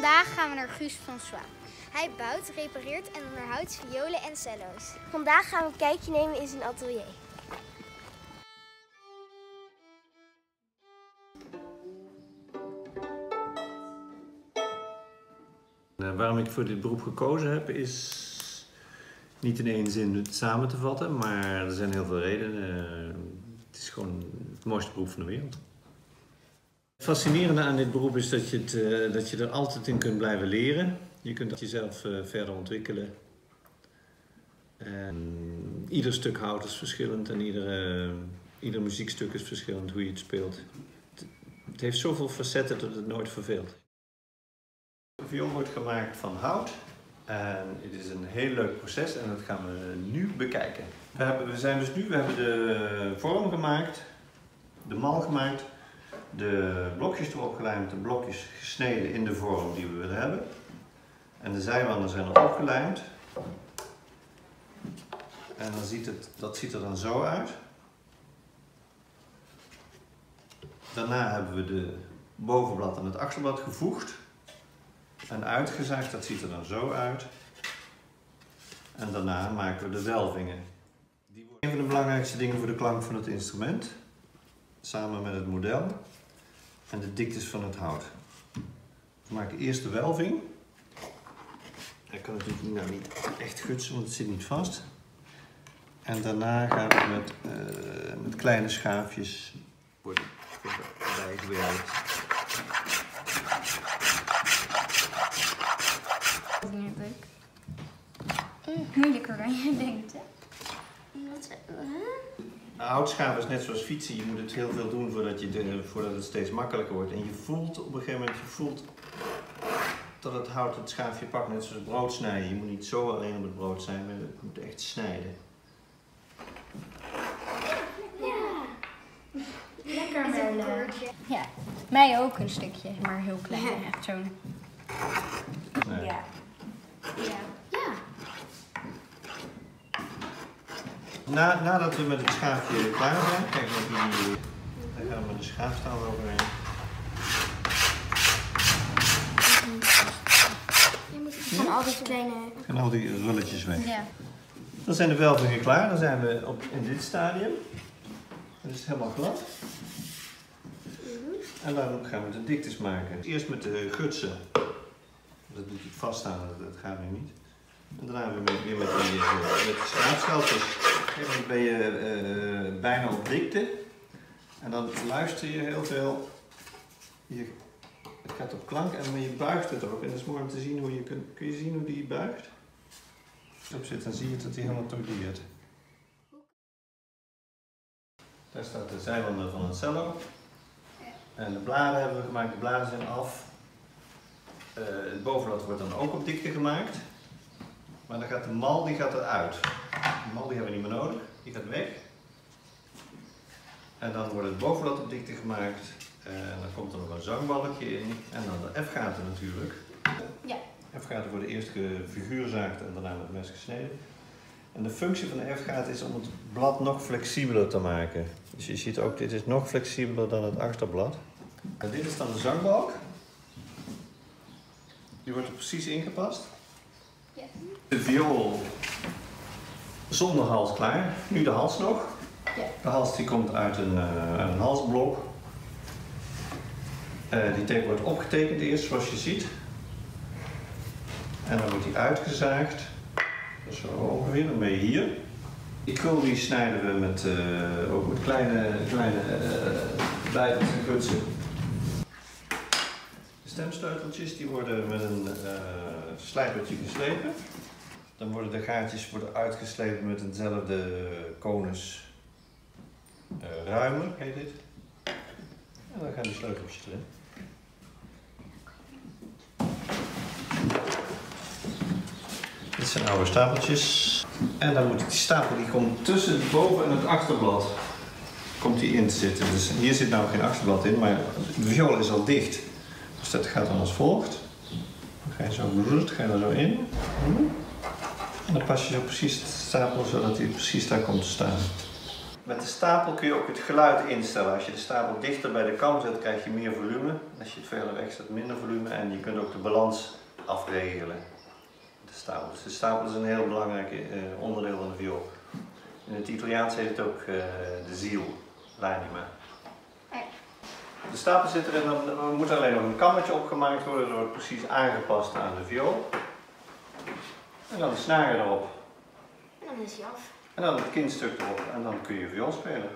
Vandaag gaan we naar Guus van Swa. Hij bouwt, repareert en onderhoudt violen en cello's. Vandaag gaan we een kijkje nemen in zijn atelier. Uh, waarom ik voor dit beroep gekozen heb, is niet in één zin samen te vatten, maar er zijn heel veel redenen. Uh, het is gewoon het mooiste beroep van de wereld. Het fascinerende aan dit beroep is dat je, het, uh, dat je er altijd in kunt blijven leren. Je kunt jezelf verder ontwikkelen. En ieder stuk hout is verschillend en ieder, ieder muziekstuk is verschillend hoe je het speelt. Het, het heeft zoveel facetten dat het nooit verveelt. De viool wordt gemaakt van hout. En het is een heel leuk proces en dat gaan we nu bekijken. We, hebben, we zijn dus nu, we hebben de vorm gemaakt, de mal gemaakt, de blokjes erop gelijmd, de blokjes gesneden in de vorm die we willen hebben. En de zijwanden zijn erop gelijmd. En dan ziet het, dat ziet er dan zo uit. Daarna hebben we de bovenblad en het achterblad gevoegd en uitgezaagd. Dat ziet er dan zo uit. En daarna maken we de welvingen. Die worden een van de belangrijkste dingen voor de klank van het instrument. Samen met het model en de diktes van het hout. We maken eerst de welving. Ik kan natuurlijk nou niet echt gutsen, want het zit niet vast. En daarna gaan we met, uh, met kleine schaafjes worden, bijgewerkt. Moeilijk. Moeilijker dan je denkt, hè? Houtschaven is net zoals fietsen. Je moet het heel veel doen voordat, je de, voordat het steeds makkelijker wordt. En je voelt op een gegeven moment, je voelt dat het hout het schaafje pakt, net zoals brood snijden. Je moet niet zo alleen op het brood zijn, maar je moet echt snijden. Ja. Lekker. Ja, mij ook een stukje, maar heel klein. Ja. Echt zo'n... Nee. Ja. Ja. Na, nadat we met het schaafje klaar zijn, kijk of die, dan gaan we de schaafstaal overheen. Van al die kleine... En al die rulletjes weg. Ja. Dan zijn de welvingen klaar, dan zijn we op, in dit stadium. Dan is het helemaal glad. En dan gaan we de diktes maken. Eerst met de gutsen. Dat doet het vaststaan, dat, dat gaat nu niet. En daarna weer met, weer met, die, uh, met de Dan ben je uh, bijna op dikte. En dan luister je heel veel. Je, het gaat op klank en je buigt het ook. En dat is mooi om te zien hoe je kunt. Kun je zien hoe die buigt? Op zit, dan zie je dat hij helemaal tordeert. Daar staat de zijwanden van het cello. En de bladen hebben we gemaakt, de bladen zijn af. Uh, het bovenblad wordt dan ook op dikte gemaakt. Maar dan gaat de mal die gaat eruit. De mal die hebben we niet meer nodig, die gaat weg. En dan wordt het bovenblad op dikte gemaakt. En dan komt er nog een zangbalkje in. En dan de F-gaten natuurlijk. Ja. F-gaten worden eerst gefiguurzaagd en daarna met mes gesneden. En de functie van de F-gaten is om het blad nog flexibeler te maken. Dus je ziet ook, dit is nog flexibeler dan het achterblad. En dit is dan de zangbalk. Die wordt er precies ingepast. Ja. De viool zonder hals klaar. Nu de hals nog. Ja. De hals die komt uit een, uh, een halsblok. Uh, die teken wordt opgetekend eerst zoals je ziet. En dan wordt die uitgezaagd. Zo ongeveer, dan ben je hier. Die krul die snijden we met, uh, ook met kleine, kleine en gutsen. De stemsleuteltjes die worden met een slijpertje geslepen. Dan worden de gaatjes worden uitgeslepen met eenzelfde konus ruimer, heet dit. En dan gaan die sleuteltjes erin. Dit zijn oude stapeltjes. En dan moet die stapel die komt tussen het boven- en het achterblad komt die in te zitten. Dus hier zit nou geen achterblad in, maar de viool is al dicht. Dus dat gaat dan als volgt. Dan ga je zo ga je er zo in. Dan pas je zo precies het stapel zodat hij precies daar komt te staan. Met de stapel kun je ook het geluid instellen. Als je de stapel dichter bij de kam zet, krijg je meer volume. Als je het verder weg zet, minder volume. En je kunt ook de balans afregelen. De stapel. Dus de stapel is een heel belangrijk eh, onderdeel van de viool. In het Italiaans heet het ook eh, de ziel, l'anima. De stapel zit erin, er moet alleen nog een kammetje opgemaakt worden, dat wordt precies aangepast aan de viool. En dan de snaren erop. En dan is hij af. En dan het kindstuk erop en dan kun je viool spelen.